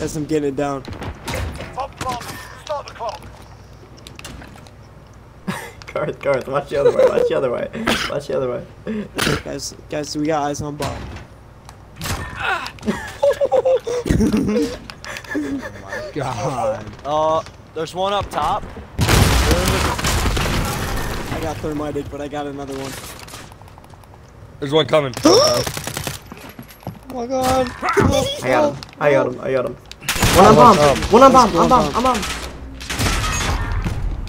As I'm getting it down. Bomb planted. Start the clock. Garth, Garth, watch the other way. Watch the other way. Watch the other way. Guys, guys, we got eyes on bomb. God. Uh, there's one up top. I got thermited, but I got another one. There's one coming. Oh my god. I got him. I got him. I got him. One on bomb. One on bomb. I'm bomb. I'm bomb.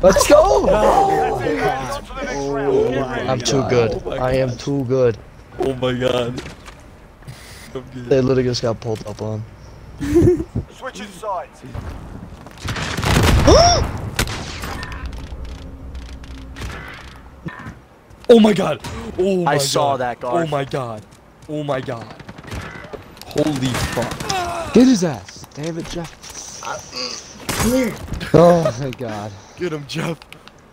Let's go! Oh. Oh, oh, that's it. Moving on to the next round. Oh Get my ready. I'm too good. I am too good. Oh my god. They literally just got pulled up on. Switching sides. Oh my god. Oh my I saw that guard. Oh my god. Oh my god. Holy fuck. Get his ass! Damn it, Jeff. Oh my god. Get him, Jeff.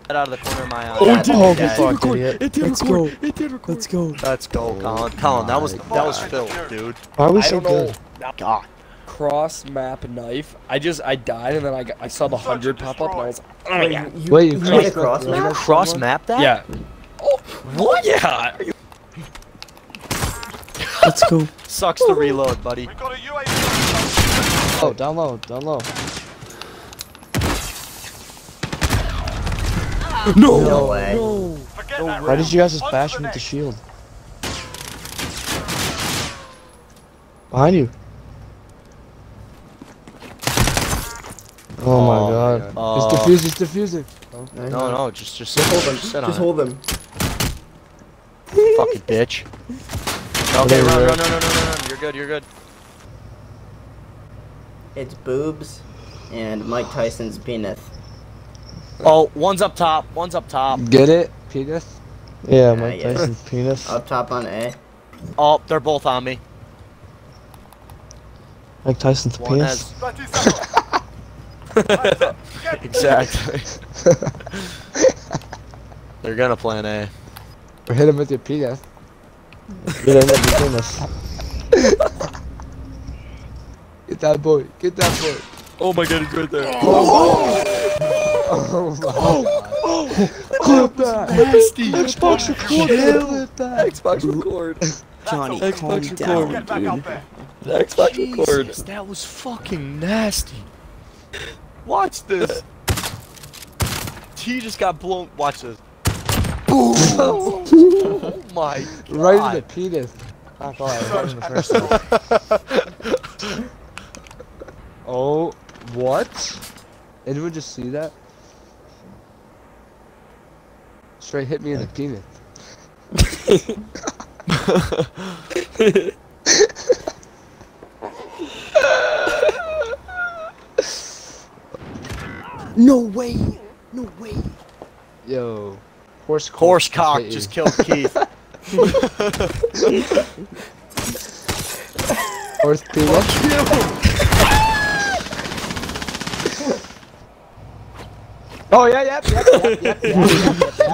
Get out of the corner of my eye. Oh, it did, Oh, it get did fucked, record. idiot. It did Let's record. go. It did record. Let's go. Let's go, Colin. Colin, that was that was filth, dude. Why are we I so don't know. good? God. Cross map knife. I just I died and then I got, I saw the hundred pop up and I was like, oh my god. You, Wait, you you made a crossed- cross map? Cross map that? Yeah. Oh what? Yeah. Let's go. Sucks to reload, buddy. We've got a UAV. Oh, down low, down low. No. No way. No. Forget Why round. did you guys just bash the him with the shield? Behind you. Oh, my god. Uh, It's diffusing, it's diffusing. No, no, just just Just hold them. just sit on Just it. hold them. Fucking bitch. Okay, Whatever. run, run, run, run, run, run. You're good, you're good. It's boobs and Mike Tyson's penis. Oh, one's up top. One's up top. Get it? Penis? Yeah, Yeah, Mike yeah. Tyson's penis. Up top on A. Oh, they're both on me. Mike Tyson's One penis? has 30 seconds. Hands up. Get exactly. they're gonna plan A. Or hit him with your penis. Get him with your penis. Get that boy. Get that boy. Oh my god, he's right there. Oh my god. Oh, Clip that. Nasty. Xbox record. Clip that. Xbox record. Johnny, Xbox calm record. down, Get back up dude. there. The Xbox record. That was fucking nasty. Watch this. He just got blown. Watch this. Boom. oh my god. Right in the penis. I thought I was in the first one. Oh, what? Anyone just see that? Straight hit me in the penis. No way. No way. Yo. Horse cock Horse just cock hit just killed Keith. Horse penis. Oh yeah, yeah,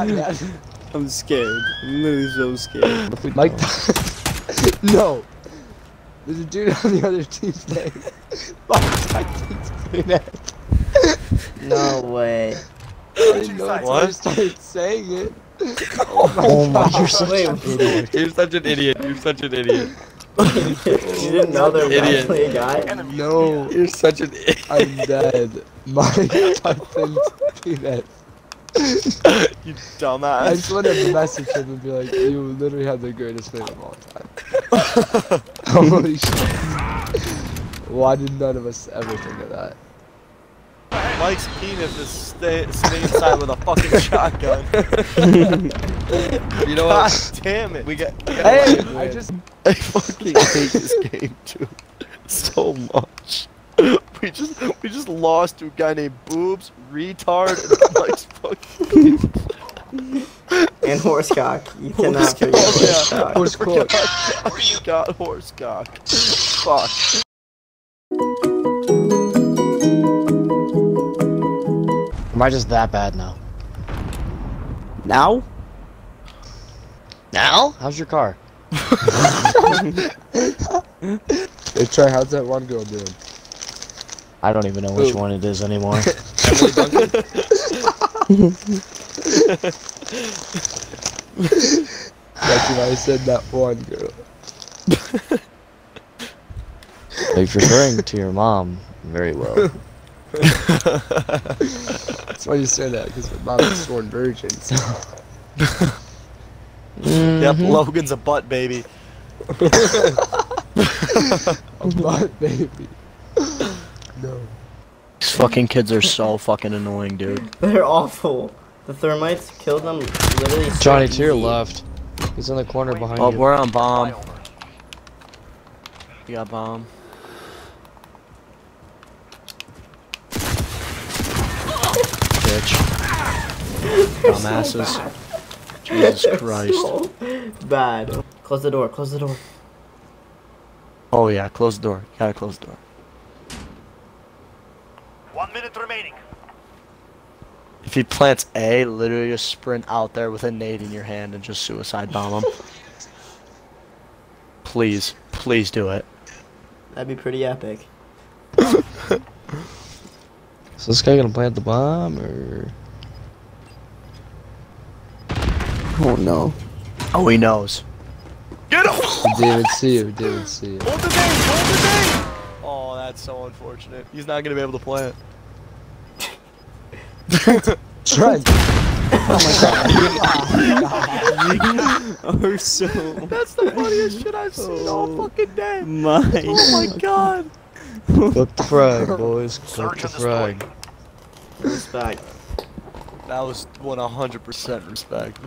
yeah, I'm scared. I'm really so scared. Mike, no. There's a dude on the other team's name. no way. I didn't what? I started saying it. Oh my god. You're such an idiot. You're such an idiot. You're such an idiot. you didn't know there was actually a guy? No. You're such an idiot. I'm dead. My Titans Tyson's penis. you I just wanted to message him and be like, you literally have the greatest name of all time. Holy shit. Why did none of us ever think of that? Mike's penis is stay, sitting inside with a fucking shotgun. You know God what? damn it. We got. we got Hey, I just I fucking hate this game, too. So much. We just we just lost to a guy named Boobs, retard, and Mike's fucking. And horsecock. You cannot Horse forget cock, yeah. horsecock. horse cook. Forgot, got horse cock. Fuck. Am I just that bad now? Now? Now? How's your car? Hey Trey, how's that one girl doing? I don't even know which Ooh. one it is anymore. Emily Duncan. That's what I said that one girl. if you're referring to your mom, very well. That's why you say that, because my mom is sworn virgin. So. Yep, Mhm. Logan's a butt baby. A butt baby. No. These fucking kids are so fucking annoying, dude. They're awful. The thermites killed them literally. so Johnny, to your left. He's in the corner behind Oh, you. Oh, we're on bomb. You got bomb. Bitch. Dumbasses. Jesus They're Christ. so bad. Close the door. Close the door. Oh yeah, close the door. You gotta close the door. One minute remaining. If he plants A, literally just sprint out there with a nade in your hand and just suicide bomb him. please, please do it. That'd be pretty epic. Is this guy gonna plant the bomb or? Oh no. Oh, he knows. Get him! We didn't see you. We didn't see you. Hold the name! Hold the name! Oh, that's so unfortunate. He's not gonna be able to play it. Trent. Oh my god! Oh so. That's the funniest shit I've seen all oh fucking day. My. Oh my god. Cook the frag, boys. Cook Search the and destroy. frag. Respect. That was 100% respect.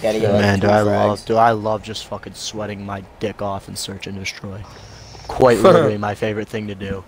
Go. Man, do I frags. love, do I love just fucking sweating my dick off in search and destroy. Quite literally my favorite thing to do.